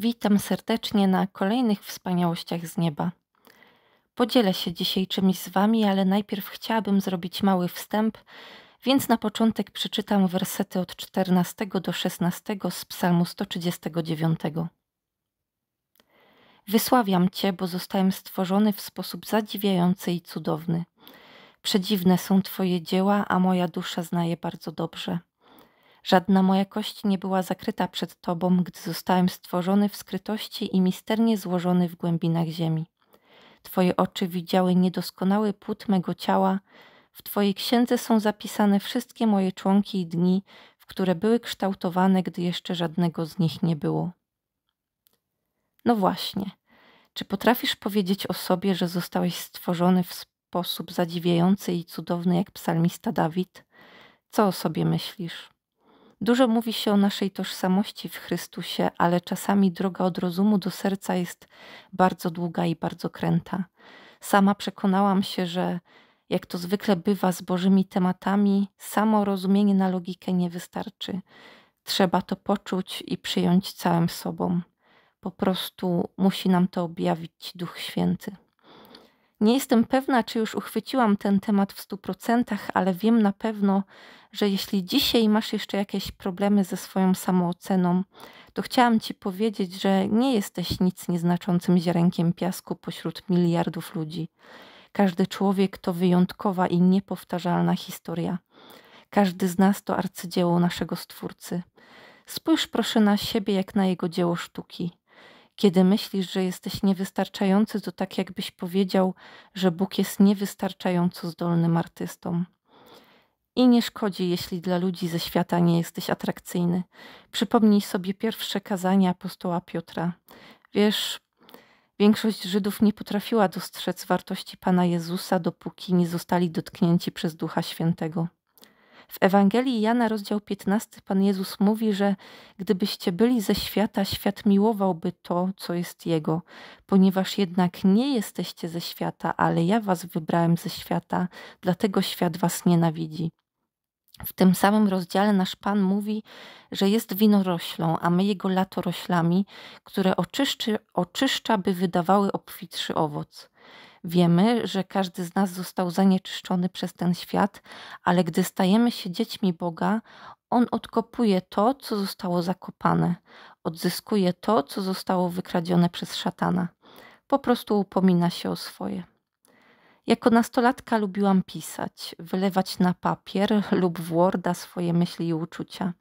Witam serdecznie na kolejnych wspaniałościach z nieba. Podzielę się dzisiaj czymś z Wami, ale najpierw chciałabym zrobić mały wstęp, więc na początek przeczytam wersety od 14 do 16 z Psalmu 139. Wysławiam Cię, bo zostałem stworzony w sposób zadziwiający i cudowny. Przedziwne są Twoje dzieła, a moja dusza zna je bardzo dobrze. Żadna moja kość nie była zakryta przed Tobą, gdy zostałem stworzony w skrytości i misternie złożony w głębinach ziemi. Twoje oczy widziały niedoskonały płód mego ciała, w Twojej księdze są zapisane wszystkie moje członki i dni, w które były kształtowane, gdy jeszcze żadnego z nich nie było. No właśnie, czy potrafisz powiedzieć o sobie, że zostałeś stworzony w sposób zadziwiający i cudowny jak psalmista Dawid? Co o sobie myślisz? Dużo mówi się o naszej tożsamości w Chrystusie, ale czasami droga od rozumu do serca jest bardzo długa i bardzo kręta. Sama przekonałam się, że jak to zwykle bywa z Bożymi tematami, samo rozumienie na logikę nie wystarczy. Trzeba to poczuć i przyjąć całym sobą. Po prostu musi nam to objawić Duch Święty. Nie jestem pewna, czy już uchwyciłam ten temat w stu procentach, ale wiem na pewno, że jeśli dzisiaj masz jeszcze jakieś problemy ze swoją samooceną, to chciałam Ci powiedzieć, że nie jesteś nic nieznaczącym ziarenkiem piasku pośród miliardów ludzi. Każdy człowiek to wyjątkowa i niepowtarzalna historia. Każdy z nas to arcydzieło naszego Stwórcy. Spójrz proszę na siebie jak na jego dzieło sztuki. Kiedy myślisz, że jesteś niewystarczający, to tak jakbyś powiedział, że Bóg jest niewystarczająco zdolnym artystą. I nie szkodzi, jeśli dla ludzi ze świata nie jesteś atrakcyjny. Przypomnij sobie pierwsze kazanie apostoła Piotra. Wiesz, większość Żydów nie potrafiła dostrzec wartości Pana Jezusa, dopóki nie zostali dotknięci przez Ducha Świętego. W Ewangelii Jana, rozdział 15, Pan Jezus mówi, że gdybyście byli ze świata, świat miłowałby to, co jest Jego, ponieważ jednak nie jesteście ze świata, ale ja was wybrałem ze świata, dlatego świat was nienawidzi. W tym samym rozdziale nasz Pan mówi, że jest winoroślą, a my jego latoroślami, które oczyszczy, oczyszcza, by wydawały obfitszy owoc. Wiemy, że każdy z nas został zanieczyszczony przez ten świat, ale gdy stajemy się dziećmi Boga, On odkopuje to, co zostało zakopane, odzyskuje to, co zostało wykradzione przez szatana. Po prostu upomina się o swoje. Jako nastolatka lubiłam pisać, wylewać na papier lub w Worda swoje myśli i uczucia.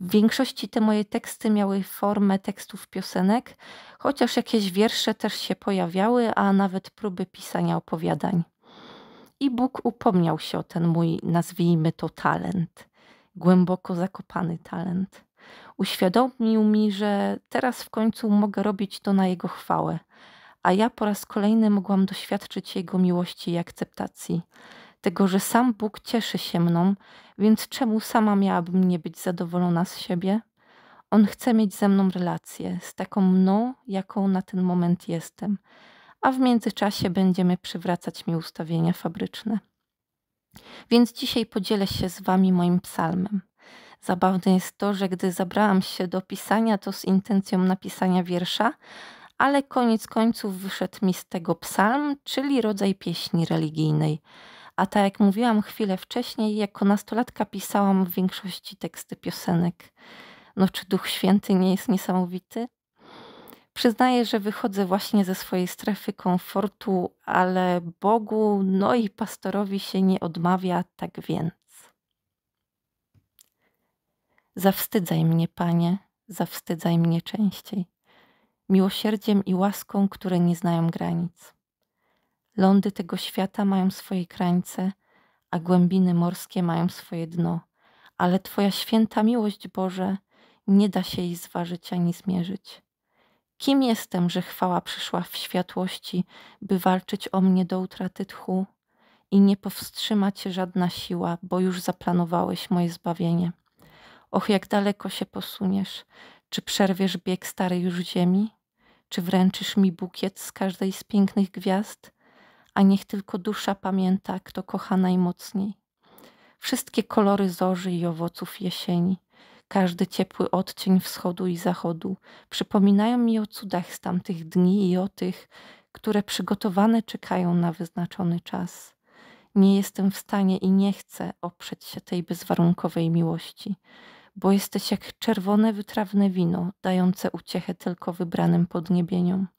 W większości te moje teksty miały formę tekstów piosenek, chociaż jakieś wiersze też się pojawiały, a nawet próby pisania opowiadań. I Bóg upomniał się o ten mój, nazwijmy to, talent, głęboko zakopany talent. Uświadomił mi, że teraz w końcu mogę robić to na Jego chwałę, a ja po raz kolejny mogłam doświadczyć Jego miłości i akceptacji tego, że sam Bóg cieszy się mną, więc czemu sama miałabym nie być zadowolona z siebie? On chce mieć ze mną relację, z taką mną, jaką na ten moment jestem, a w międzyczasie będziemy przywracać mi ustawienia fabryczne. Więc dzisiaj podzielę się z Wami moim psalmem. Zabawne jest to, że gdy zabrałam się do pisania, to z intencją napisania wiersza, ale koniec końców wyszedł mi z tego psalm, czyli rodzaj pieśni religijnej. A tak jak mówiłam chwilę wcześniej, jako nastolatka pisałam w większości teksty piosenek. No czy Duch Święty nie jest niesamowity? Przyznaję, że wychodzę właśnie ze swojej strefy komfortu, ale Bogu, no i pastorowi się nie odmawia, tak więc. Zawstydzaj mnie, Panie, zawstydzaj mnie częściej, miłosierdziem i łaską, które nie znają granic. Lądy tego świata mają swoje krańce, a głębiny morskie mają swoje dno, ale Twoja święta miłość, Boże, nie da się jej zważyć ani zmierzyć. Kim jestem, że chwała przyszła w światłości, by walczyć o mnie do utraty tchu i nie powstrzyma Cię żadna siła, bo już zaplanowałeś moje zbawienie. Och, jak daleko się posuniesz, czy przerwiesz bieg starej już ziemi? Czy wręczysz mi bukiet z każdej z pięknych gwiazd? A niech tylko dusza pamięta, kto kocha najmocniej. Wszystkie kolory zorzy i owoców jesieni, każdy ciepły odcień wschodu i zachodu przypominają mi o cudach z tamtych dni i o tych, które przygotowane czekają na wyznaczony czas. Nie jestem w stanie i nie chcę oprzeć się tej bezwarunkowej miłości, bo jesteś jak czerwone wytrawne wino, dające uciechę tylko wybranym podniebieniom.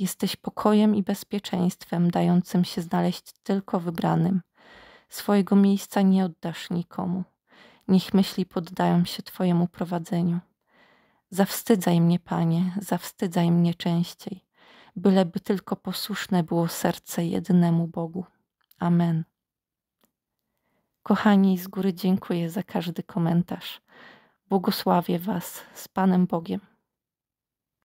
Jesteś pokojem i bezpieczeństwem, dającym się znaleźć tylko wybranym. Swojego miejsca nie oddasz nikomu. Niech myśli poddają się Twojemu prowadzeniu. Zawstydzaj mnie, Panie, zawstydzaj mnie częściej, byleby tylko posłuszne było serce jednemu Bogu. Amen. Kochani, z góry dziękuję za każdy komentarz. Błogosławię Was z Panem Bogiem.